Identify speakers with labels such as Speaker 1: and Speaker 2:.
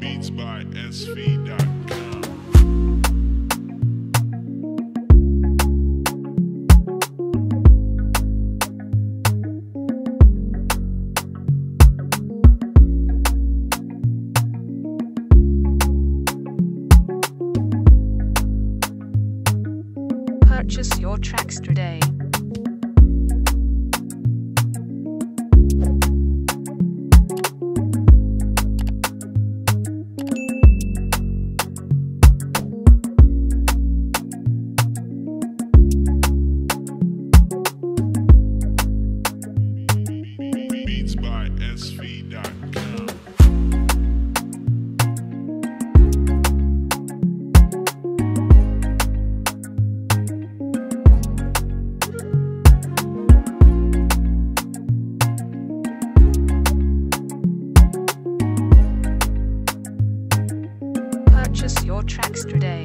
Speaker 1: Beats by SV.com.
Speaker 2: Purchase your tracks today.
Speaker 1: Tracks today.